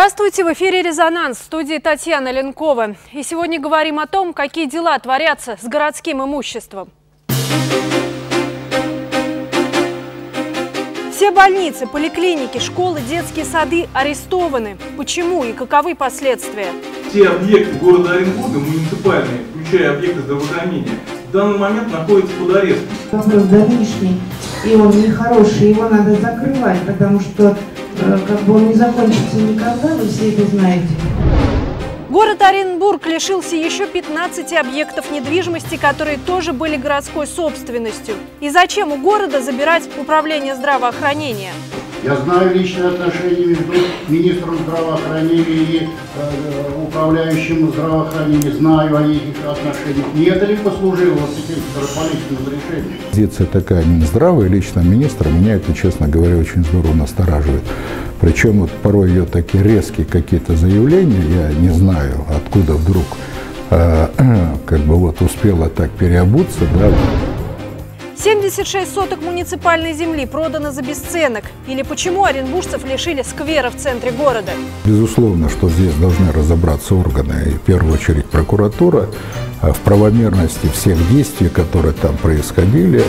Здравствуйте, в эфире «Резонанс» в студии Татьяна Ленкова. И сегодня говорим о том, какие дела творятся с городским имуществом. Все больницы, поликлиники, школы, детские сады арестованы. Почему и каковы последствия? Все объекты города Оренбурга, муниципальные, включая объекты здравоохранения, в данный момент находятся под арестом. Вопрос давнишний, и он нехороший, его надо закрывать, потому что как бы он не закончится никогда, вы все это знаете. Город Оренбург лишился еще 15 объектов недвижимости, которые тоже были городской собственностью. И зачем у города забирать управление здравоохранения? Я знаю личные отношения между министром здравоохранения и э, управляющим здравоохранения, знаю о их отношениях. Не это ли послужило вот этим скоропалительным решением? Позиция такая нездравая лично министра меня это, честно говоря, очень здорово настораживает. Причем вот порой ее такие резкие какие-то заявления, я не знаю, откуда вдруг э, как бы вот успела так переобуться, да. 76 соток муниципальной земли продано за бесценок. Или почему оренбуржцев лишили сквера в центре города? Безусловно, что здесь должны разобраться органы, и в первую очередь прокуратура, а в правомерности всех действий, которые там происходили.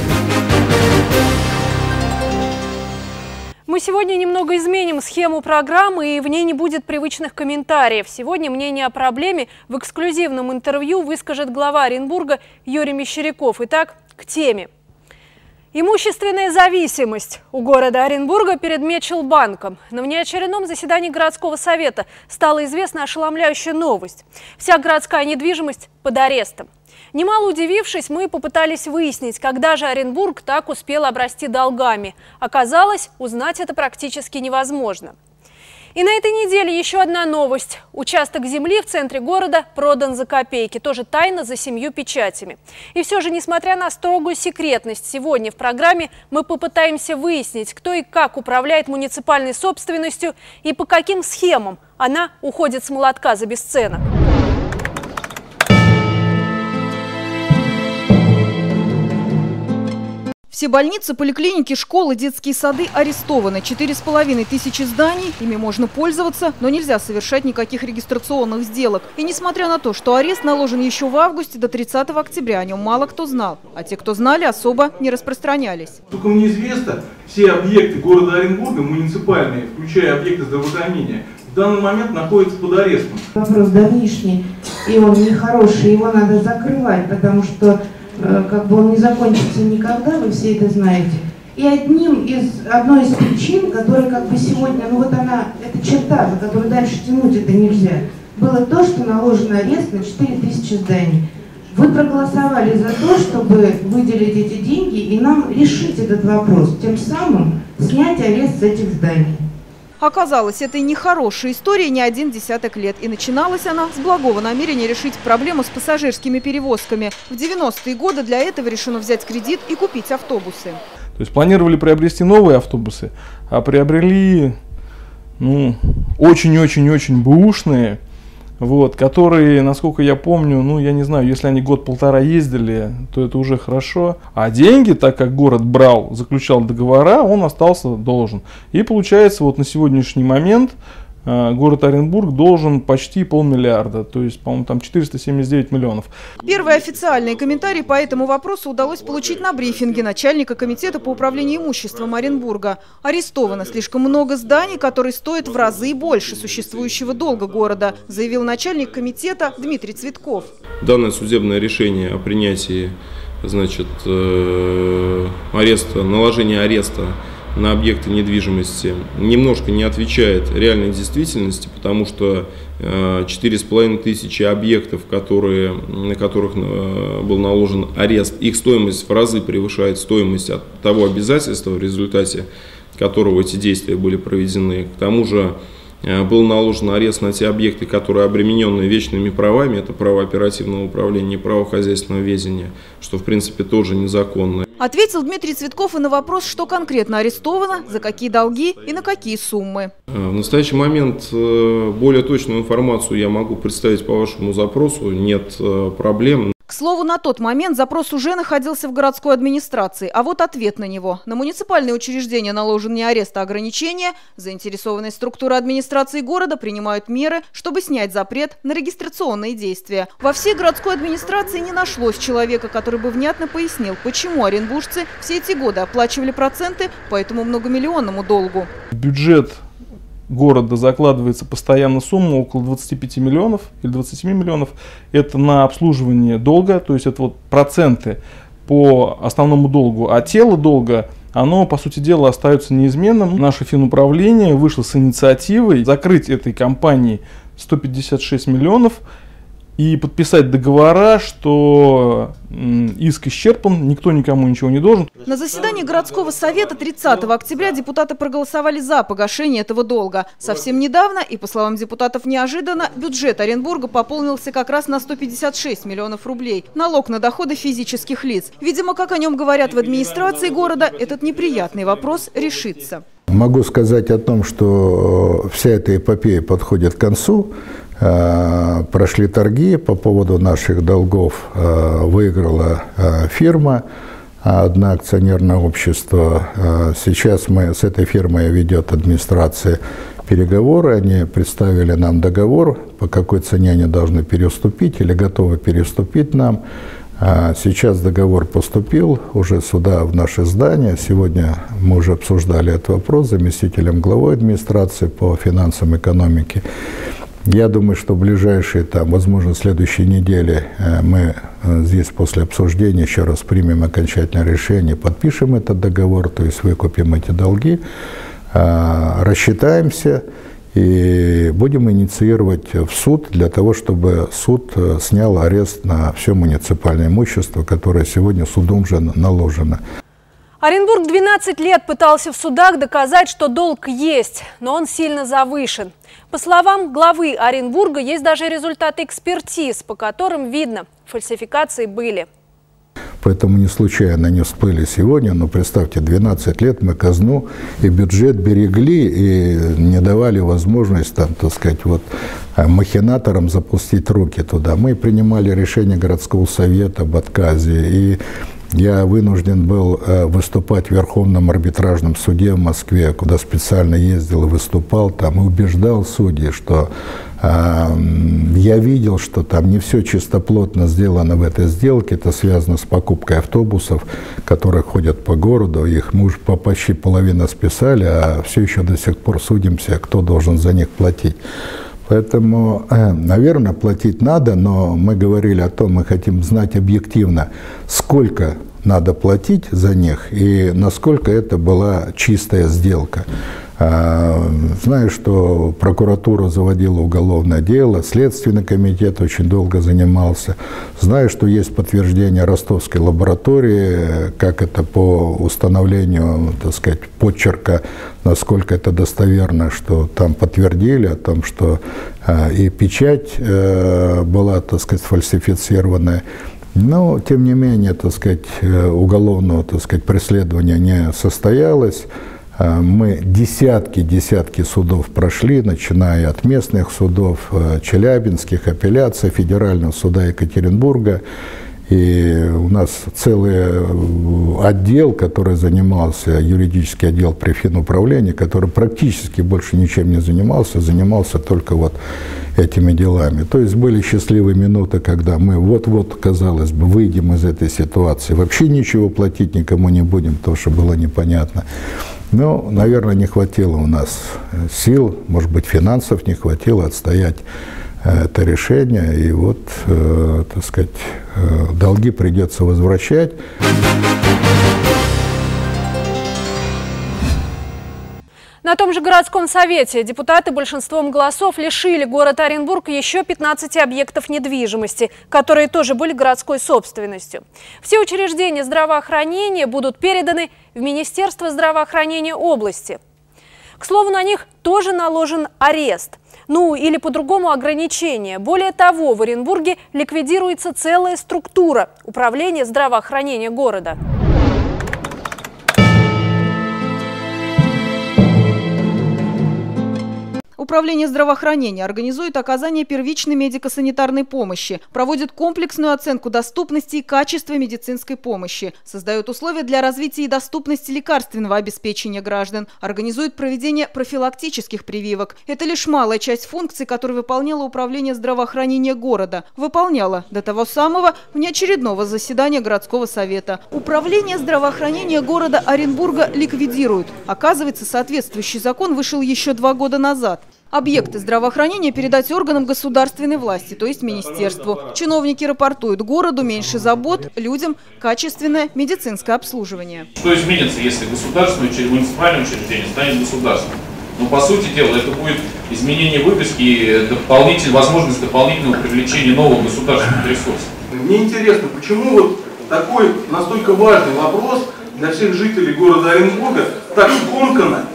Мы сегодня немного изменим схему программы, и в ней не будет привычных комментариев. Сегодня мнение о проблеме в эксклюзивном интервью выскажет глава Оренбурга Юрий Мещеряков. Итак, к теме. Имущественная зависимость у города Оренбурга перед Мечелбанком. На внеочередном заседании городского совета стала известна ошеломляющая новость. Вся городская недвижимость под арестом. Немало удивившись, мы попытались выяснить, когда же Оренбург так успел обрасти долгами. Оказалось, узнать это практически невозможно. И на этой неделе еще одна новость. Участок земли в центре города продан за копейки. Тоже тайно за семью печатями. И все же, несмотря на строгую секретность, сегодня в программе мы попытаемся выяснить, кто и как управляет муниципальной собственностью и по каким схемам она уходит с молотка за бесценок. Все больницы, поликлиники, школы, детские сады арестованы. Четыре с половиной тысячи зданий, ими можно пользоваться, но нельзя совершать никаких регистрационных сделок. И несмотря на то, что арест наложен еще в августе до 30 октября, о нем мало кто знал. А те, кто знали, особо не распространялись. Только мне известно, все объекты города Оренбурга, муниципальные, включая объекты здравоохранения, в данный момент находятся под арестом. Вопрос давнишний, и он нехороший, его надо закрывать, потому что как бы он не закончится никогда, вы все это знаете. И одним из, одной из причин, которая как бы сегодня, ну вот она, это черта, за которую дальше тянуть это нельзя, было то, что наложен арест на 4000 зданий. Вы проголосовали за то, чтобы выделить эти деньги и нам решить этот вопрос, тем самым снять арест с этих зданий. Оказалось, это и нехорошая история не один десяток лет. И начиналась она с благого намерения решить проблему с пассажирскими перевозками. В 90-е годы для этого решено взять кредит и купить автобусы. То есть планировали приобрести новые автобусы, а приобрели ну, очень-очень-очень бэушные, вот, которые, насколько я помню, ну, я не знаю, если они год-полтора ездили, то это уже хорошо. А деньги, так как город брал, заключал договора, он остался должен. И получается, вот на сегодняшний момент город Оренбург должен почти полмиллиарда, то есть, по-моему, там 479 миллионов. Первые официальные комментарии по этому вопросу удалось получить на брифинге начальника комитета по управлению имуществом Оренбурга. Арестовано слишком много зданий, которые стоят в разы больше существующего долга города, заявил начальник комитета Дмитрий Цветков. Данное судебное решение о принятии значит, э, ареста, наложения ареста на объекты недвижимости немножко не отвечает реальной действительности, потому что 4,5 э, тысячи объектов, которые, на которых э, был наложен арест, их стоимость в разы превышает стоимость от того обязательства, в результате которого эти действия были проведены. К тому же был наложен арест на те объекты, которые обременены вечными правами, это право оперативного управления и право хозяйственного ведения, что в принципе тоже незаконно. Ответил Дмитрий Цветков и на вопрос, что конкретно арестовано, за какие долги и на какие суммы. Э, в настоящий момент э, более точную информацию я могу представить по вашему запросу, нет проблем. К слову, на тот момент запрос уже находился в городской администрации, а вот ответ на него. На муниципальные учреждения наложен не арест, а ограничения. Заинтересованные структуры администрации города принимают меры, чтобы снять запрет на регистрационные действия. Во всей городской администрации не нашлось человека, который бы внятно пояснил, почему оренбуржцы все эти годы оплачивали проценты по этому многомиллионному долгу. Бюджет города закладывается постоянно сумма около 25 миллионов или 27 миллионов. Это на обслуживание долга, то есть это вот проценты по основному долгу. А тело долга, оно, по сути дела, остается неизменным. Наше финуправление вышло с инициативой закрыть этой компании 156 миллионов и подписать договора, что иск исчерпан, никто никому ничего не должен. На заседании городского совета 30 октября депутаты проголосовали за погашение этого долга. Совсем недавно, и по словам депутатов неожиданно, бюджет Оренбурга пополнился как раз на 156 миллионов рублей. Налог на доходы физических лиц. Видимо, как о нем говорят в администрации города, этот неприятный вопрос решится. Могу сказать о том, что вся эта эпопея подходит к концу. Э, прошли торги по поводу наших долгов, э, выиграла э, фирма, одна акционерное общество. Сейчас мы с этой фирмой ведет администрация переговоры, они представили нам договор, по какой цене они должны переступить или готовы переступить нам. Сейчас договор поступил уже сюда, в наше здание. Сегодня мы уже обсуждали этот вопрос с заместителем главы администрации по финансам экономике. Я думаю, что в ближайшие, там, возможно, следующие недели э, мы э, здесь после обсуждения еще раз примем окончательное решение, подпишем этот договор, то есть выкупим эти долги, э, рассчитаемся и будем инициировать в суд для того, чтобы суд снял арест на все муниципальное имущество, которое сегодня судом же наложено. Оренбург 12 лет пытался в судах доказать, что долг есть, но он сильно завышен. По словам главы Оренбурга, есть даже результаты экспертиз, по которым видно, фальсификации были. Поэтому не случайно они всплыли сегодня, но представьте, 12 лет мы казну и бюджет берегли и не давали возможность, там, так сказать, вот махинаторам запустить руки туда. Мы принимали решение городского совета об отказе, и я вынужден был э, выступать в Верховном арбитражном суде в Москве, куда специально ездил и выступал там, и убеждал судей, что э, я видел, что там не все чистоплотно сделано в этой сделке. Это связано с покупкой автобусов, которые ходят по городу. Их мы уже по почти половина списали, а все еще до сих пор судимся, кто должен за них платить. Поэтому, э, наверное, платить надо, но мы говорили о том, мы хотим знать объективно, сколько надо платить за них и насколько это была чистая сделка. А, знаю, что прокуратура заводила уголовное дело, Следственный комитет очень долго занимался. Знаю, что есть подтверждение ростовской лаборатории, как это по установлению, так сказать, подчерка, насколько это достоверно, что там подтвердили о том, что а, и печать э, была, так сказать, фальсифицированная. Но, тем не менее, так сказать, э, уголовного, так сказать, преследования не состоялось. Э, мы десятки-десятки судов прошли, начиная от местных судов, э, Челябинских, апелляций, Федерального суда Екатеринбурга. И у нас целый э, отдел, который занимался, юридический отдел при финуправлении, который практически больше ничем не занимался, занимался только вот этими делами. То есть были счастливые минуты, когда мы вот-вот, казалось бы, выйдем из этой ситуации, вообще ничего платить никому не будем, то, что было непонятно. Но, наверное, не хватило у нас сил, может быть, финансов не хватило отстоять э, это решение, и вот, э, так сказать, э, долги придется возвращать. На том же городском совете депутаты большинством голосов лишили город Оренбург еще 15 объектов недвижимости, которые тоже были городской собственностью. Все учреждения здравоохранения будут переданы в Министерство здравоохранения области. К слову, на них тоже наложен арест. Ну или по-другому ограничение. Более того, в Оренбурге ликвидируется целая структура управления здравоохранения города. Управление здравоохранения организует оказание первичной медико-санитарной помощи, проводит комплексную оценку доступности и качества медицинской помощи, создает условия для развития и доступности лекарственного обеспечения граждан, организует проведение профилактических прививок. Это лишь малая часть функций, которые выполняло Управление здравоохранения города. Выполняло до того самого внеочередного заседания городского совета. Управление здравоохранения города Оренбурга ликвидируют. Оказывается, соответствующий закон вышел еще два года назад. Объекты здравоохранения передать органам государственной власти, то есть министерству. Чиновники рапортуют городу меньше забот, людям качественное медицинское обслуживание. Что изменится, если государственное учреждение, муниципальное учреждение станет государственным? Ну, по сути дела, это будет изменение выписки и дополнитель, возможность дополнительного привлечения новых государственных ресурсов. Мне интересно, почему вот такой настолько важный вопрос для всех жителей города Оренбурга так скомканно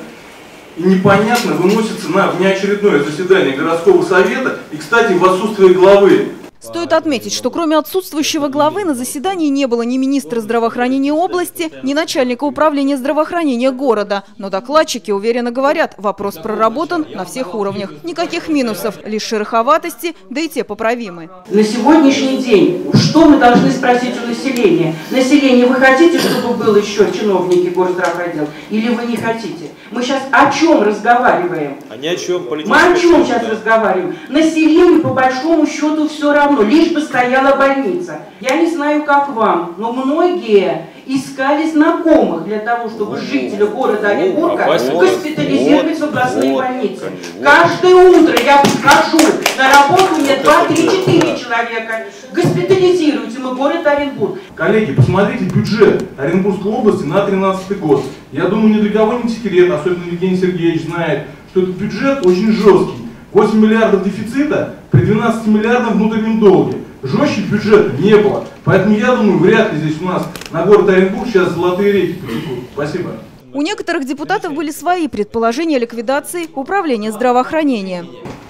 и непонятно выносится на внеочередное заседание городского совета и, кстати, в отсутствие главы. Стоит отметить, что кроме отсутствующего главы на заседании не было ни министра здравоохранения области, ни начальника управления здравоохранения города. Но докладчики уверенно говорят, вопрос проработан на всех уровнях. Никаких минусов, лишь шероховатости, да и те поправимы. На сегодняшний день что мы должны спросить у населения? Население, вы хотите, чтобы был еще чиновники горздравотдел или вы не хотите? Мы сейчас о чем разговариваем? А ни о чем. Мы о чем сейчас разговариваем? Населению по большому счету все равно, лишь бы стояла больница. Я не знаю, как вам, но многие искали знакомых для того, чтобы жители города Оренбурга госпитализировать в областные больницы. Каждое утро я прихожу на работу, мне 2-3-4 человека. Госпитализируйте мы город Оренбург. Коллеги, посмотрите бюджет Оренбургской области на 2013 год. Я думаю, ни для кого не секрет, особенно Евгений Сергеевич знает, что этот бюджет очень жесткий. 8 миллиардов дефицита при 12 миллиардах внутреннем долге. Жестче бюджета не было. Поэтому я думаю, вряд ли здесь у нас на город Оренбург сейчас золотые реки потекут. Спасибо. У некоторых депутатов были свои предположения о ликвидации управления здравоохранения.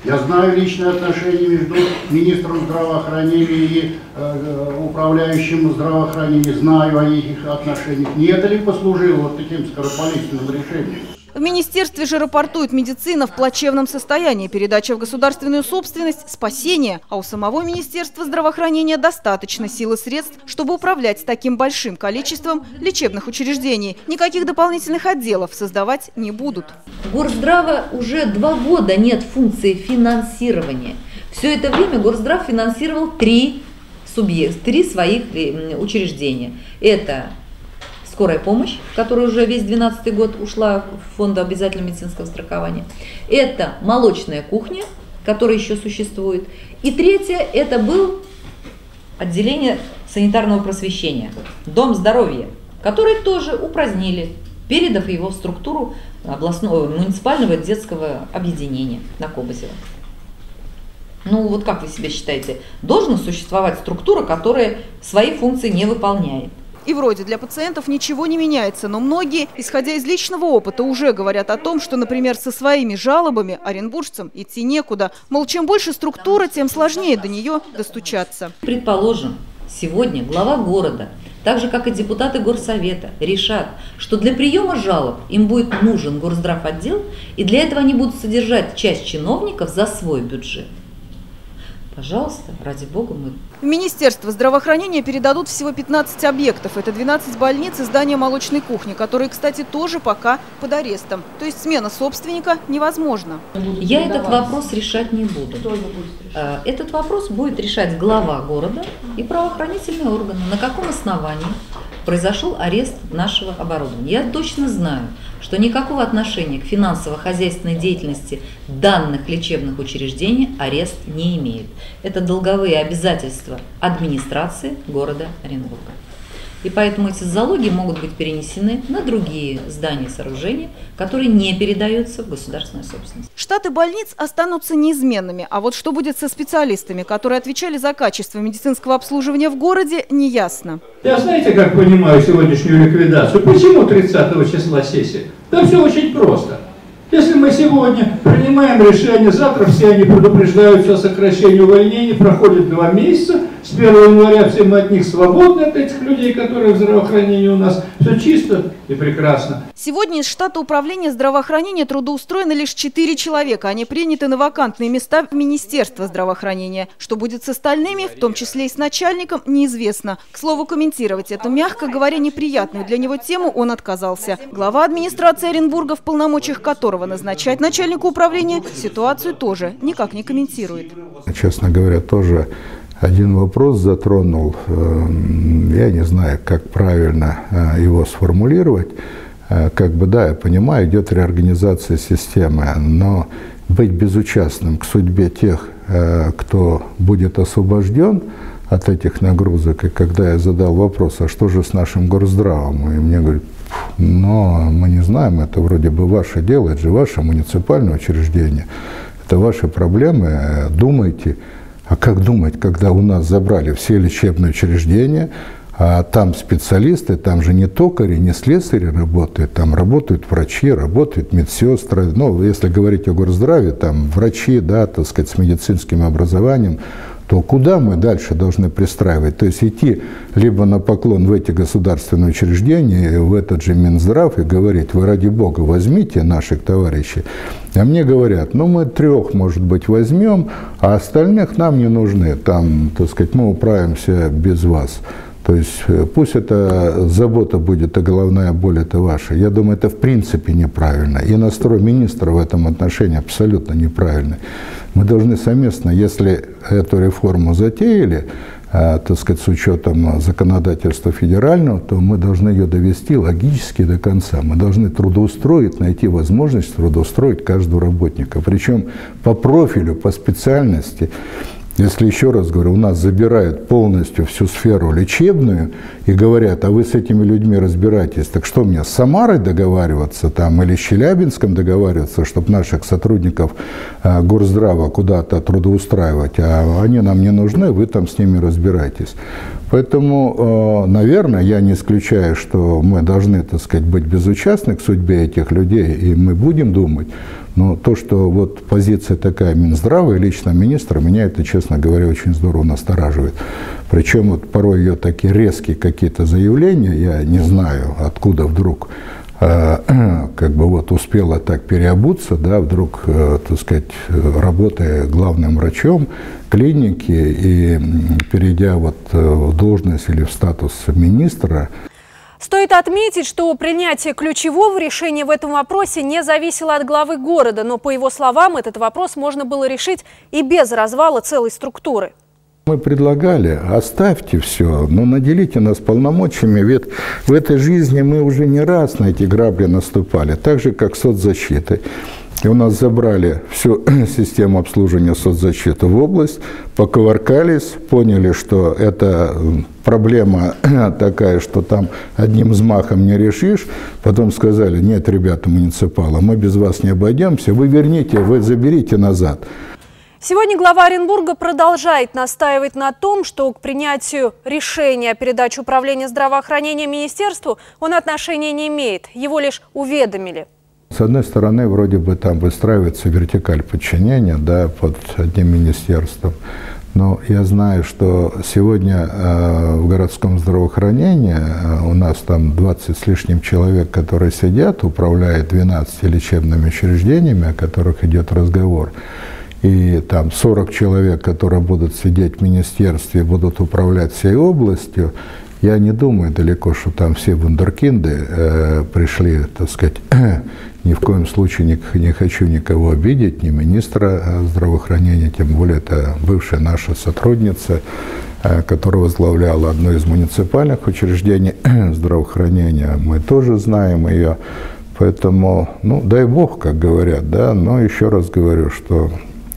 Я знаю личные отношения между министром здравоохранения и э, управляющим здравоохранением, знаю о их отношениях. Не это ли послужило вот таким скоропалительным решением? В министерстве же рапортует медицина в плачевном состоянии, передача в государственную собственность, спасение, а у самого Министерства здравоохранения достаточно сил и средств, чтобы управлять таким большим количеством лечебных учреждений. Никаких дополнительных отделов создавать не будут. Горздрава уже два года нет функции финансирования. Все это время Горздрав финансировал три субъекта, три своих учреждения. Это скорая помощь, которая уже весь 2012 год ушла в фонд обязательного медицинского страхования. Это молочная кухня, которая еще существует. И третье, это был отделение санитарного просвещения, дом здоровья, который тоже упразднили, передав его в структуру областного муниципального детского объединения на Кобозево. Ну вот как вы себя считаете, должна существовать структура, которая свои функции не выполняет? И вроде для пациентов ничего не меняется, но многие, исходя из личного опыта, уже говорят о том, что, например, со своими жалобами оренбуржцам идти некуда. Мол, чем больше структура, тем сложнее до нее достучаться. Предположим, сегодня глава города так же, как и депутаты горсовета, решат, что для приема жалоб им будет нужен горздрав отдел, и для этого они будут содержать часть чиновников за свой бюджет. Пожалуйста, ради бога, мы... В Министерство здравоохранения передадут всего 15 объектов. Это 12 больниц и здание молочной кухни, которые, кстати, тоже пока под арестом. То есть смена собственника невозможна. Я этот вопрос решать не буду. Э, этот вопрос будет решать глава города и правоохранительные органы. На каком основании произошел арест нашего оборудования? Я точно знаю, что никакого отношения к финансово-хозяйственной деятельности данных лечебных учреждений арест не имеет. Это долговые обязательства администрации города Оренбурга. И поэтому эти залоги могут быть перенесены на другие здания и сооружения, которые не передаются в государственную собственность. Штаты больниц останутся неизменными, а вот что будет со специалистами, которые отвечали за качество медицинского обслуживания в городе, неясно. Я знаете, как понимаю сегодняшнюю ликвидацию? Почему 30 числа сессия? Да все очень просто. Если мы сегодня принимаем решение, завтра все они предупреждаются о сокращении увольнений, проходит два месяца, с 1 января все мы от них свободны, от этих людей, которые в здравоохранении у нас. Все чисто и прекрасно. Сегодня из штата управления здравоохранения трудоустроены лишь 4 человека. Они приняты на вакантные места в Министерство здравоохранения. Что будет с остальными, в том числе и с начальником, неизвестно. К слову, комментировать эту, мягко говоря, неприятную для него тему он отказался. Глава администрации Оренбурга, в полномочиях которого назначать начальника управления, ситуацию тоже никак не комментирует. Честно говоря, тоже один вопрос затронул, эм, я не знаю, как правильно э, его сформулировать. Э, как бы, да, я понимаю, идет реорганизация системы, но быть безучастным к судьбе тех, э, кто будет освобожден от этих нагрузок, и когда я задал вопрос, а что же с нашим горздравом, и мне говорят, но мы не знаем, это вроде бы ваше дело, это же ваше муниципальное учреждение, это ваши проблемы, думайте. А как думать, когда у нас забрали все лечебные учреждения, а там специалисты, там же не токари, не слесари работают, там работают врачи, работают медсестры. Ну, если говорить о горздраве, там врачи, да, так сказать, с медицинским образованием, то куда мы дальше должны пристраивать? То есть идти либо на поклон в эти государственные учреждения, в этот же Минздрав и говорить, вы ради бога возьмите наших товарищей. А мне говорят, ну мы трех, может быть, возьмем, а остальных нам не нужны. Там, так сказать, мы управимся без вас. То есть э, пусть эта забота будет, а головная боль это ваша. Я думаю, это в принципе неправильно. И настрой министра в этом отношении абсолютно неправильный. Мы должны совместно, если эту реформу затеяли, э, так сказать, с учетом законодательства федерального, то мы должны ее довести логически до конца. Мы должны трудоустроить, найти возможность трудоустроить каждого работника. Причем по профилю, по специальности. Если еще раз говорю, у нас забирают полностью всю сферу лечебную и говорят, а вы с этими людьми разбираетесь, так что мне с Самарой договариваться там или с Челябинском договариваться, чтобы наших сотрудников э, горздрава куда-то трудоустраивать, а они нам не нужны, вы там с ними разбирайтесь. Поэтому, э, наверное, я не исключаю, что мы должны, так сказать, быть безучастны к судьбе этих людей, и мы будем думать, но то, что вот позиция такая Минздрава и лично министра, меня это, честно говоря, очень здорово настораживает. Причем вот порой ее такие резкие какие-то заявления, я не знаю, откуда вдруг как бы вот успела так переобуться, да, вдруг, э, так сказать, работая главным врачом клиники и перейдя вот э, в должность или в статус министра, Стоит отметить, что принятие ключевого решения в этом вопросе не зависело от главы города, но, по его словам, этот вопрос можно было решить и без развала целой структуры. Мы предлагали, оставьте все, но наделите нас полномочиями, ведь в этой жизни мы уже не раз на эти грабли наступали, так же, как соцзащитой. И у нас забрали всю систему обслуживания соцзащиты в область, поковыркались, поняли, что это проблема такая, что там одним взмахом не решишь. Потом сказали, нет, ребята, муниципалы, мы без вас не обойдемся, вы верните, вы заберите назад. Сегодня глава Оренбурга продолжает настаивать на том, что к принятию решения о передаче управления здравоохранения министерству он отношения не имеет. Его лишь уведомили. С одной стороны, вроде бы там выстраивается вертикаль подчинения да, под одним министерством. Но я знаю, что сегодня э, в городском здравоохранении э, у нас там 20 с лишним человек, которые сидят, управляют 12 лечебными учреждениями, о которых идет разговор. И там 40 человек, которые будут сидеть в министерстве, будут управлять всей областью. Я не думаю далеко, что там все вундеркинды э, пришли, так сказать, ни в коем случае не, не хочу никого обидеть, ни министра э, здравоохранения, тем более это бывшая наша сотрудница, э, которая возглавляла одно из муниципальных учреждений здравоохранения. Мы тоже знаем ее, поэтому, ну, дай бог, как говорят, да, но еще раз говорю, что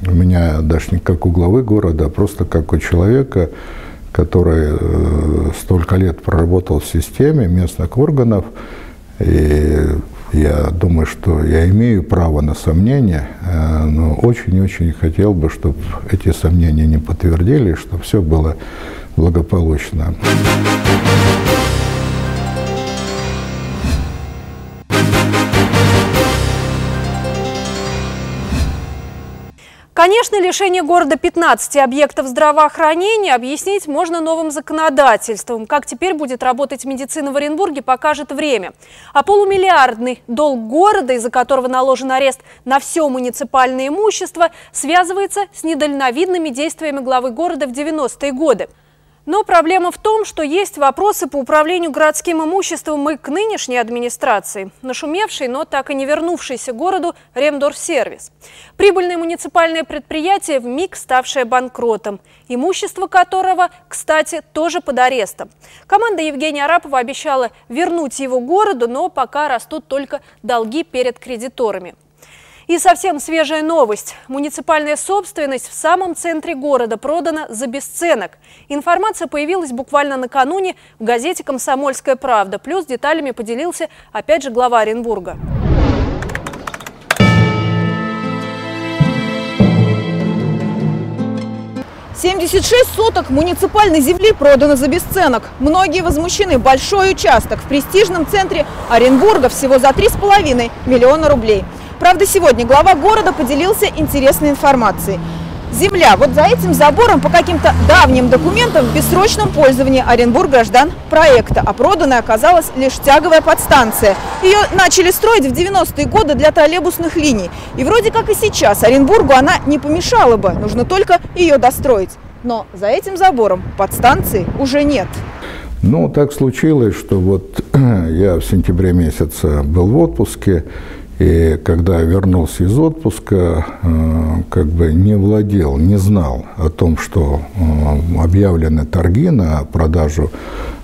у меня даже не как у главы города, а просто как у человека, который э, столько лет проработал в системе местных органов, и я думаю, что я имею право на сомнения, э, но очень-очень хотел бы, чтобы эти сомнения не подтвердились, чтобы все было благополучно. Конечно, лишение города 15 объектов здравоохранения объяснить можно новым законодательством. Как теперь будет работать медицина в Оренбурге, покажет время. А полумиллиардный долг города, из-за которого наложен арест на все муниципальное имущество, связывается с недальновидными действиями главы города в 90-е годы. Но проблема в том, что есть вопросы по управлению городским имуществом и к нынешней администрации, нашумевшей, но так и не вернувшейся городу Ремдорсервис. Прибыльное муниципальное предприятие, в миг ставшее банкротом, имущество которого, кстати, тоже под арестом. Команда Евгения Арапова обещала вернуть его городу, но пока растут только долги перед кредиторами. И совсем свежая новость. Муниципальная собственность в самом центре города продана за бесценок. Информация появилась буквально накануне в газете «Комсомольская правда». Плюс деталями поделился опять же глава Оренбурга. Семьдесят шесть соток муниципальной земли продано за бесценок. Многие возмущены. Большой участок в престижном центре Оренбурга всего за 3,5 миллиона рублей. Правда, сегодня глава города поделился интересной информацией. Земля вот за этим забором по каким-то давним документам в бессрочном пользовании Оренбург граждан проекта, а проданной оказалась лишь тяговая подстанция. Ее начали строить в 90-е годы для троллейбусных линий. И вроде как и сейчас Оренбургу она не помешала бы, нужно только ее достроить. Но за этим забором подстанции уже нет. Ну, так случилось, что вот я в сентябре месяце был в отпуске, и когда я вернулся из отпуска, э, как бы не владел, не знал о том, что э, объявлены торги на продажу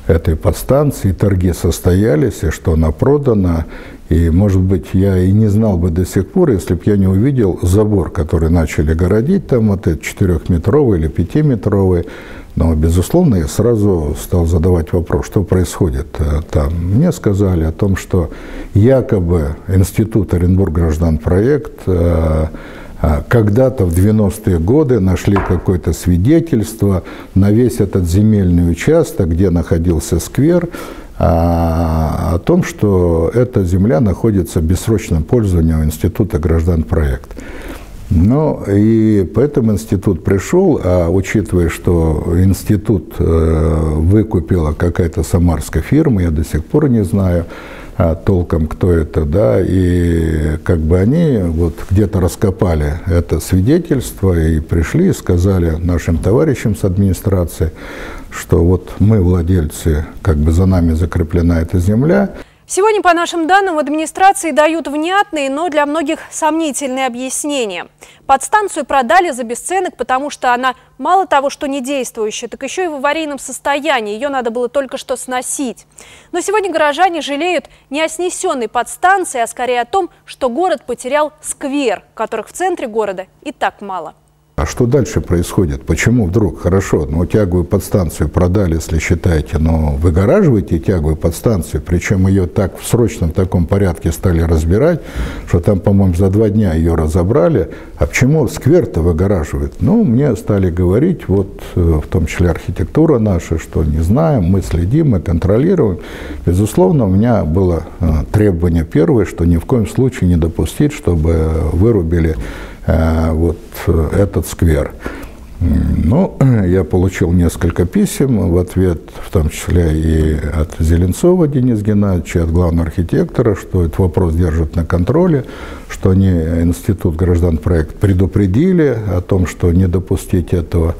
этой подстанции, торги состоялись, и что она продана. И, может быть, я и не знал бы до сих пор, если бы я не увидел забор, который начали городить, там вот этот четырехметровый или пятиметровый, но, безусловно, я сразу стал задавать вопрос, что происходит э, там. Мне сказали о том, что якобы Институт Оренбург граждан проект э, э, когда-то в 90-е годы нашли какое-то свидетельство на весь этот земельный участок, где находился сквер, о том, что эта земля находится в бессрочном пользовании у Института граждан проект. Ну, и поэтому институт пришел, а учитывая, что институт э, выкупила какая-то самарская фирма, я до сих пор не знаю а, толком, кто это, да, и как бы они вот где-то раскопали это свидетельство и пришли и сказали нашим товарищам с администрации, что вот мы владельцы, как бы за нами закреплена эта земля, Сегодня, по нашим данным, в администрации дают внятные, но для многих сомнительные объяснения. Подстанцию продали за бесценок, потому что она мало того, что не действующая, так еще и в аварийном состоянии. Ее надо было только что сносить. Но сегодня горожане жалеют не о снесенной подстанции, а скорее о том, что город потерял сквер, которых в центре города и так мало. А что дальше происходит? Почему вдруг, хорошо, ну тяговую подстанцию продали, если считаете, но выгораживаете тяговую подстанцию, причем ее так в срочном таком порядке стали разбирать, что там, по-моему, за два дня ее разобрали. А почему сквер-то выгораживают? Ну, мне стали говорить, вот э, в том числе архитектура наша, что не знаем, мы следим, мы контролируем. Безусловно, у меня было э, требование первое, что ни в коем случае не допустить, чтобы вырубили вот э, этот сквер. Ну, я получил несколько писем в ответ, в том числе и от Зеленцова Дениса Геннадьевича, от главного архитектора, что этот вопрос держат на контроле, что они, Институт граждан проект, предупредили о том, что не допустить этого.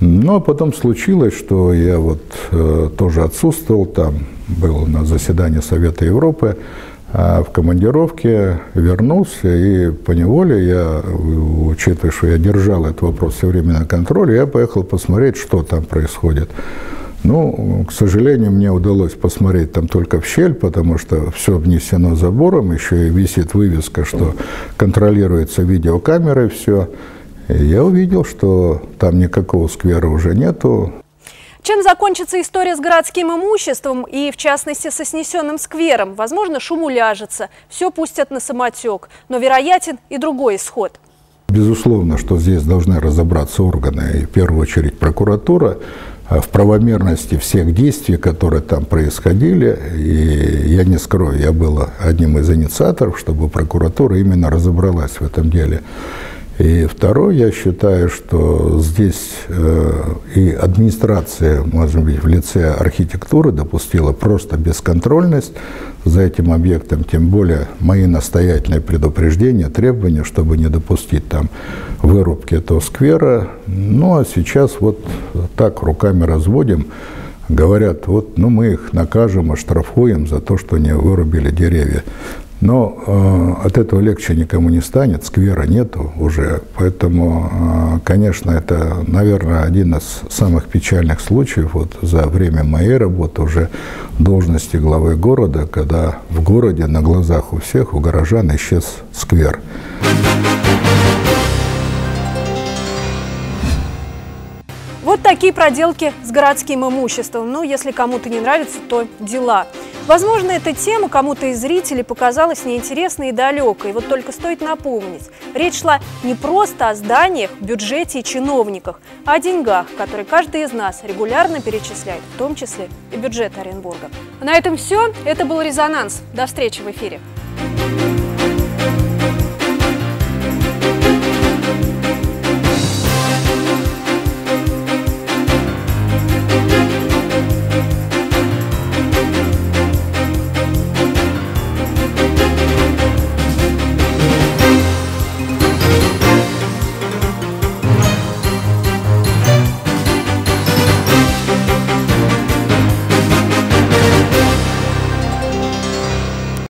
Но потом случилось, что я вот э, тоже отсутствовал, там был на заседании Совета Европы, а в командировке вернулся, и по неволе я, учитывая, что я держал этот вопрос все время на контроле, я поехал посмотреть, что там происходит. Ну, к сожалению, мне удалось посмотреть там только в щель, потому что все внесено забором, еще и висит вывеска, что контролируется видеокамерой все. И я увидел, что там никакого сквера уже нету, чем закончится история с городским имуществом и, в частности, со снесенным сквером? Возможно, шум уляжется, все пустят на самотек, но вероятен и другой исход. Безусловно, что здесь должны разобраться органы, и в первую очередь прокуратура, а в правомерности всех действий, которые там происходили. И я не скрою, я был одним из инициаторов, чтобы прокуратура именно разобралась в этом деле. И второе, я считаю, что здесь э, и администрация, может быть, в лице архитектуры допустила просто бесконтрольность за этим объектом, тем более мои настоятельные предупреждения, требования, чтобы не допустить там вырубки этого сквера. Ну, а сейчас вот так руками разводим, говорят, вот, ну, мы их накажем, оштрафуем за то, что не вырубили деревья. Но э, от этого легче никому не станет, сквера нету уже. Поэтому, э, конечно, это, наверное, один из самых печальных случаев вот за время моей работы уже должности главы города, когда в городе на глазах у всех, у горожан исчез сквер. Вот такие проделки с городским имуществом. Ну, если кому-то не нравится, то дела. Возможно, эта тема кому-то из зрителей показалась неинтересной и далекой. Вот только стоит напомнить, речь шла не просто о зданиях, бюджете и чиновниках, а о деньгах, которые каждый из нас регулярно перечисляет, в том числе и бюджет Оренбурга. На этом все. Это был «Резонанс». До встречи в эфире.